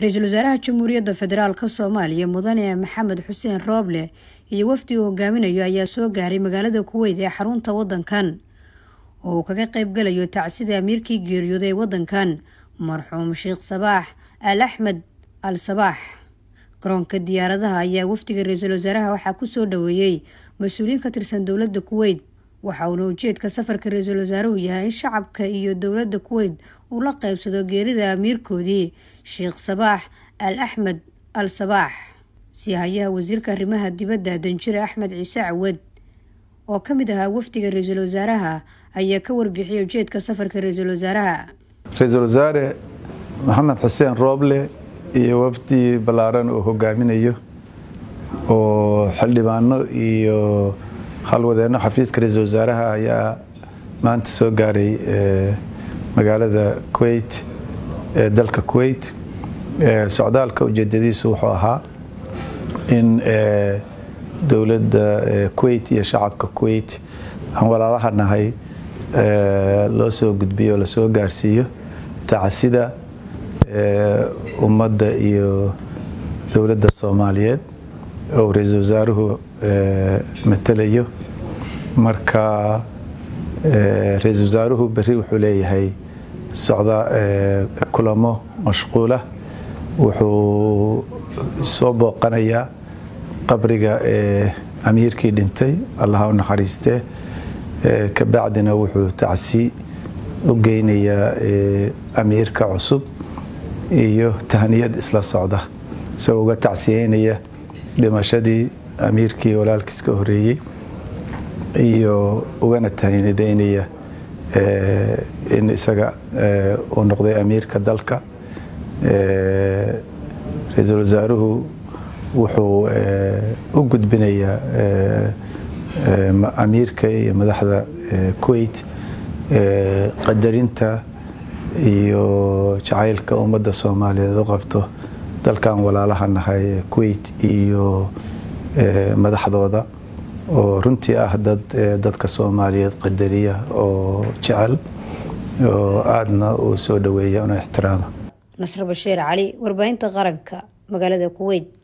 ra'iisul wasaaraha jamhuuriyadda federaalk soomaaliya mudane maxamed xuseen rooble iyo wafdi uu hogaaminayo ayaa soo gaaray magaalada kuweyt ee xarunta wadankan oo uu kaga qeyb galayo tacsida amiirkii geeriyooday ee wadankan marxuum sheekh sabaax al axmed al sabaax garoonka diyaaradaha ayaa wafdiga ra'iisul wasaaraha waxaa ku soo dhaweeyey mas'uuliyiin ka tirsan dowladda kuweyt waxa uuna ujeedka safarka ra'iisul wasaaruhu yahay in shacabka iyo dowladda kuweyt uu la qeybsado geerida amiirkoodii sheekh sabaax al axmed al sabaax sihayaha wasiirka arrimaha dibadda danjire axmed ciise cawad oo ka mid ahaa wafdiga ra'iisul wasaaraha ayaa ka warbixiyay ujeedka safarka ra'iisul wasaaraha ra'iisul wasaare maxamed xuseen rooble iyo wafdi ballaaran uu hogaaminayo oo xildhibaano iyo halwadeeno xafiiska ra'iisul wasaaraha ayaa maanta soo gaaray magaalada kuweyt ee dalka kuweyt socdaalka ujeedadiisu wuxuu ahaa in dowladda kuweyt iyo shacabka kuweyt aan walaalaha nahay loo soo gudbiyo oo la soo gaarsiiyo tacasida ummadda iyo dowladda soomaaliyeed oo ra'iisul wasaaruhu matalayo. Marka ra'iisul wasaaruhu berri wuxuu leeyahay socda kulamo mashquula. Wuxuu soo booqanayaa qabriga amiirkii dhintay allaha u naxariistee. Kabacdina wuxuu tacsi u geynayaa amiirka cusub iyo tahniyad isla socda. Isagoo uga tacsiyeynaya dhimashadii amiirkii walaalkiis ka horeeyey iyo ugana tahniyadeynaya in isaga uu noqday amiirka dalka ra'iisul wasaaruhu wuxuu u gudbinayaa amiirka iyo madaxda kuweyt qadarinta iyo jacaylka ummadda soomaaliyeed u qabto dalkan walaalaha nahay kuweyt iyo madaxdooda. Oo runtii ah dad dadka soomaaliyeed qadariya oo jecel oo aadna uu soo dhaweeya una ixtiraama. Nasr bashiir cali warbaahinta qaranka magaalada kuweyt